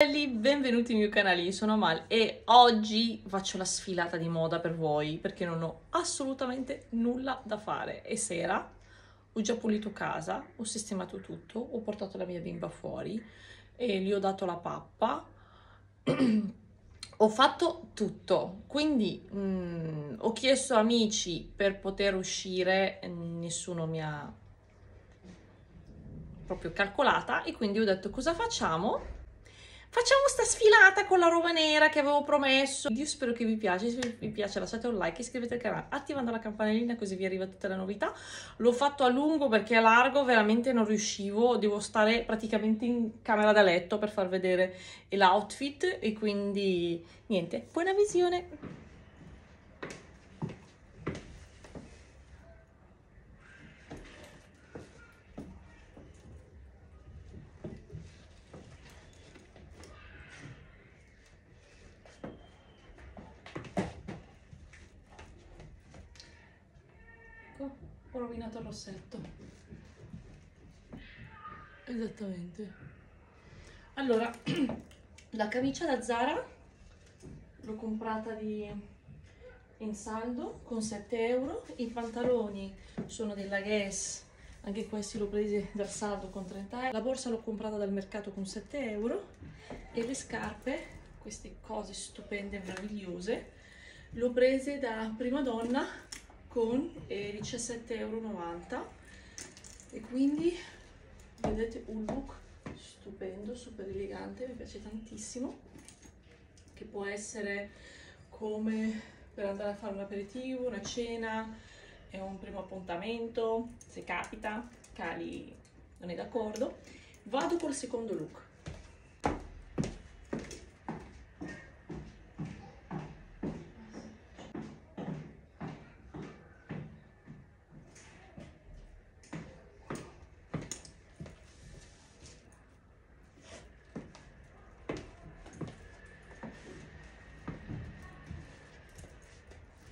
Benvenuti nel mio canale, io sono Amal e oggi faccio la sfilata di moda per voi perché non ho assolutamente nulla da fare. È sera, ho già pulito casa, ho sistemato tutto, ho portato la mia bimba fuori e gli ho dato la pappa. ho fatto tutto, quindi mh, mm, ho chiesto amici per poter uscire, nessuno mi ha proprio calcolata e quindi ho detto cosa facciamo? Facciamo sta sfilata con la roba nera che avevo promesso. Io spero che vi piace, se vi piace lasciate un like, iscrivetevi al canale attivando la campanellina così vi arriva tutte le novità. L'ho fatto a lungo perché a largo veramente non riuscivo, devo stare praticamente in camera da letto per far vedere l'outfit e quindi niente, buona visione! Ho rovinato il rossetto esattamente. Allora la camicia da Zara l'ho comprata di, in saldo con 7 euro. I pantaloni sono della Guess anche questi l'ho presi dal saldo con 30 euro. La borsa l'ho comprata dal mercato con 7 euro. E le scarpe queste cose stupende meravigliose l'ho prese da prima donna con eh, 17,90 euro e quindi vedete un look stupendo, super elegante, mi piace tantissimo che può essere come per andare a fare un aperitivo, una cena, è un primo appuntamento, se capita, Cali non è d'accordo. Vado col secondo look.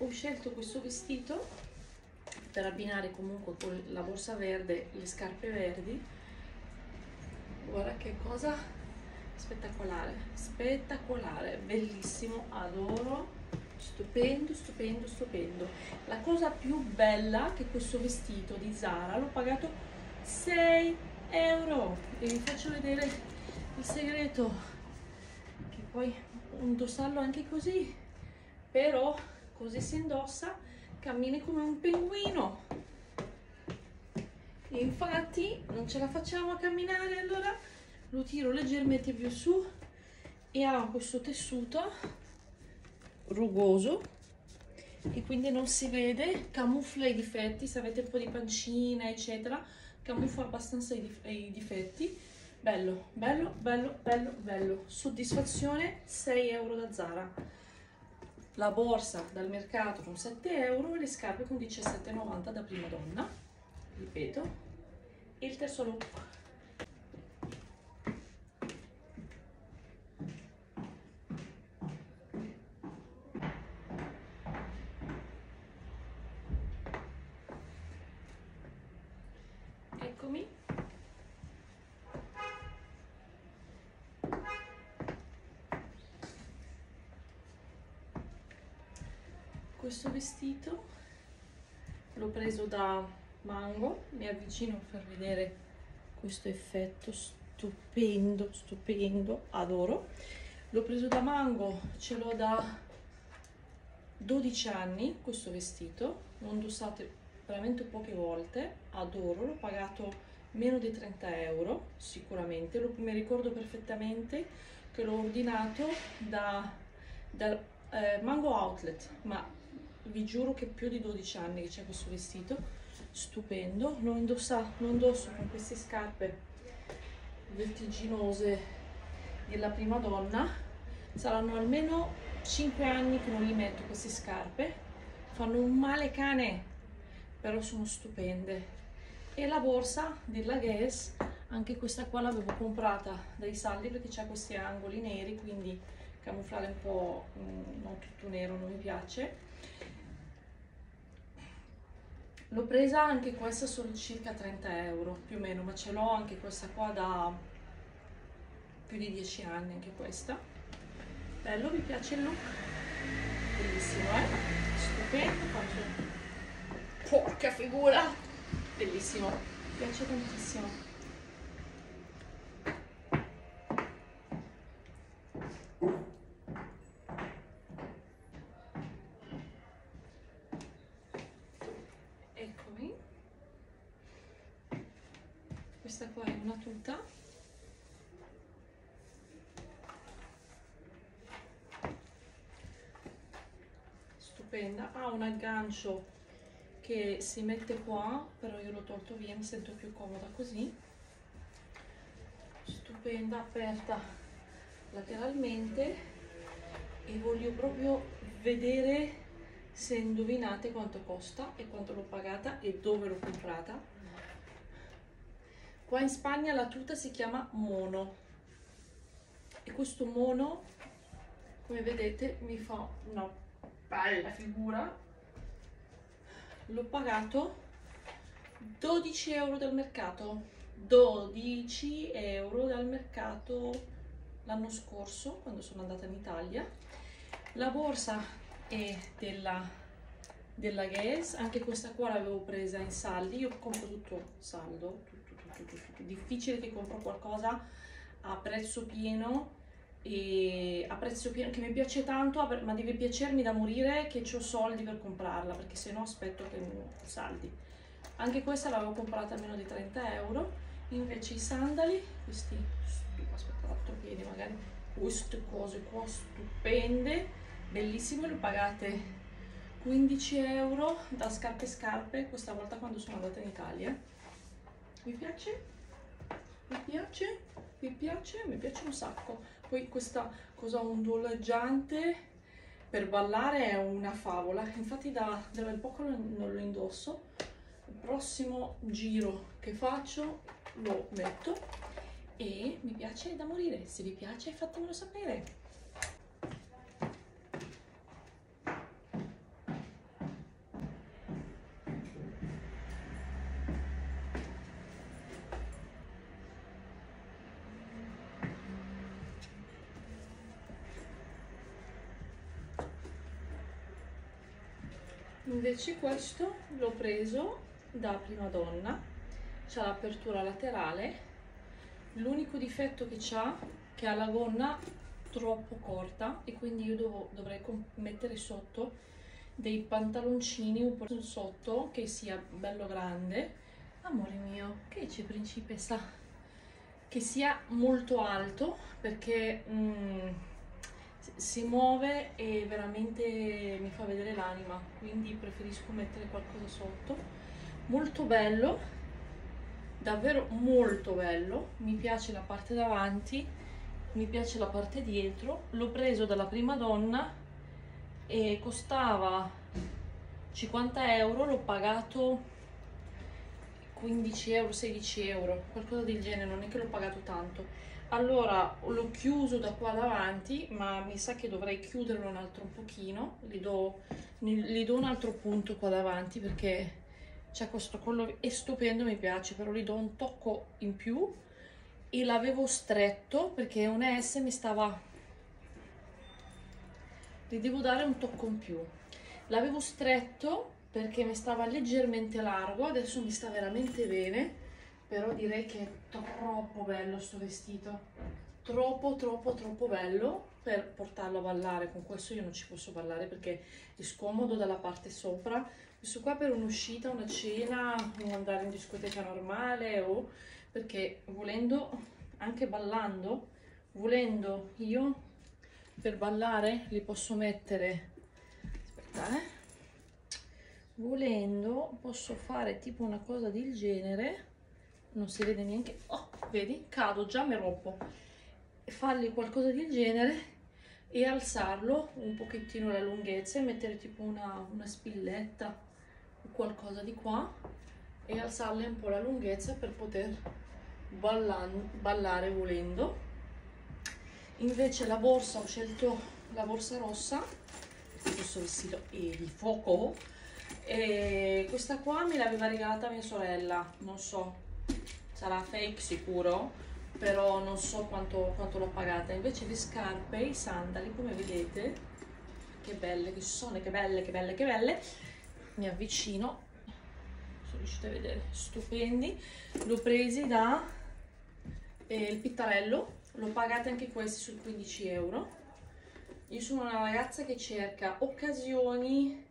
Ho scelto questo vestito per abbinare comunque con la borsa verde le scarpe verdi. Guarda che cosa spettacolare spettacolare bellissimo adoro. Stupendo stupendo stupendo. La cosa più bella che questo vestito di Zara l'ho pagato 6 euro. E vi faccio vedere il segreto che poi indossarlo anche così però così si indossa cammini come un pinguino. Infatti non ce la facciamo a camminare allora? Lo tiro leggermente più su e ha questo tessuto rugoso e quindi non si vede camufla i difetti se avete un po' di pancina eccetera camufla abbastanza i, i difetti. Bello bello bello bello bello. Soddisfazione 6 euro da Zara la borsa dal mercato con 7 euro e le scarpe con 17,90 da prima donna. Ripeto. E il terzo look questo vestito. L'ho preso da Mango mi avvicino per vedere questo effetto stupendo stupendo adoro. L'ho preso da Mango ce l'ho da 12 anni questo vestito. L'ho indossato veramente poche volte adoro l'ho pagato meno di 30 euro sicuramente. Lo, mi ricordo perfettamente che l'ho ordinato da, da eh, Mango Outlet ma vi giuro che più di 12 anni che c'è questo vestito stupendo lo, indossa, lo indosso con queste scarpe vertiginose della prima donna. Saranno almeno 5 anni che non li metto queste scarpe. Fanno un male cane però sono stupende. E la borsa della Guess anche questa qua l'avevo comprata dai saldi perché c'ha questi angoli neri quindi camuffare un po' mm, non tutto nero non mi piace L'ho presa anche questa solo circa 30 euro più o meno, ma ce l'ho anche questa qua da più di 10 anni anche questa. Bello vi piace il look? Bellissimo eh? Stupendo faccio porca figura! Bellissimo. Mi piace tantissimo eccomi questa qua è una tuta stupenda ha un aggancio che si mette qua però io l'ho tolto via mi sento più comoda così. Stupenda aperta lateralmente. E voglio proprio vedere se indovinate quanto costa e quanto l'ho pagata e dove l'ho comprata. Qua in Spagna la tuta si chiama mono. E questo mono come vedete mi fa una bella figura. L'ho pagato 12 euro dal mercato. 12 euro dal mercato l'anno scorso quando sono andata in Italia. La borsa è della della Guess anche questa qua l'avevo presa in saldi. Io compro tutto saldo. Tutto, tutto, tutto, tutto. difficile che compro qualcosa a prezzo pieno e a prezzo pieno che mi piace tanto ma deve piacermi da morire che ho soldi per comprarla perché se no aspetto che mi saldi anche questa l'avevo comprata a meno di 30 euro invece i sandali questi aspetta quattro piedi magari queste cose qua stupende bellissime le pagate 15 euro da scarpe scarpe questa volta quando sono andata in Italia mi piace? Mi piace? mi piace? mi piace un sacco. Poi questa cosa ondoleggiante per ballare è una favola. Infatti da, da bel poco non lo indosso. Il prossimo giro che faccio lo metto e mi piace da morire. Se vi piace fatemelo sapere invece questo l'ho preso da prima donna c'ha l'apertura laterale. L'unico difetto che c'ha che ha la gonna troppo corta e quindi io devo, dovrei mettere sotto dei pantaloncini un po' sotto che sia bello grande. Amore mio che c'è principessa? Che sia molto alto perché mm, si muove e veramente mi fa vedere l'anima quindi preferisco mettere qualcosa sotto. Molto bello davvero molto bello. Mi piace la parte davanti mi piace la parte dietro. L'ho preso dalla prima donna e costava 50 euro l'ho pagato 15 euro 16 euro qualcosa del genere. Non è che l'ho pagato tanto allora l'ho chiuso da qua davanti ma mi sa che dovrei chiuderlo un altro pochino. Gli do, gli do un altro punto qua davanti perché c'è questo collo è stupendo mi piace però gli do un tocco in più. E l'avevo stretto perché un S mi stava gli devo dare un tocco in più. L'avevo stretto perché mi stava leggermente largo adesso mi sta veramente bene però direi che è troppo bello sto vestito. Troppo troppo troppo bello per portarlo a ballare. Con questo io non ci posso ballare perché è scomodo dalla parte sopra. Questo qua per un'uscita una cena o andare in discoteca normale o perché volendo anche ballando volendo io per ballare li posso mettere aspetta eh. Volendo posso fare tipo una cosa del genere non si vede neanche oh vedi cado già mi rompo. Fargli qualcosa del genere e alzarlo un pochettino la lunghezza e mettere tipo una, una spilletta o qualcosa di qua e alzarle un po' la lunghezza per poter ballan, ballare volendo. Invece la borsa ho scelto la borsa rossa questo vestito è di fuoco e questa qua me l'aveva regalata mia sorella non so sarà fake sicuro però non so quanto, quanto l'ho pagata. Invece le scarpe, i sandali, come vedete, che belle che sono, che belle, che belle, che belle. Mi avvicino, se riuscite a vedere, stupendi. L'ho presi da eh, il Pittarello, l'ho pagate anche questi su 15 euro. Io sono una ragazza che cerca occasioni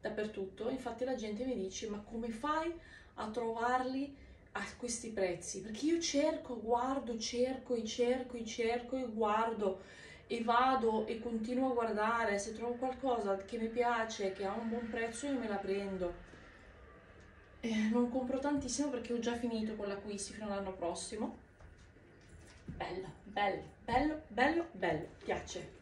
dappertutto, infatti la gente mi dice ma come fai a trovarli a questi prezzi? Perché io cerco, guardo, cerco e cerco e cerco e guardo e vado e continuo a guardare, se trovo qualcosa che mi piace, che ha un buon prezzo io me la prendo. Eh, non compro tantissimo perché ho già finito con l'acquisto fino all'anno prossimo. Bello, bello, bello, bello, bello, piace.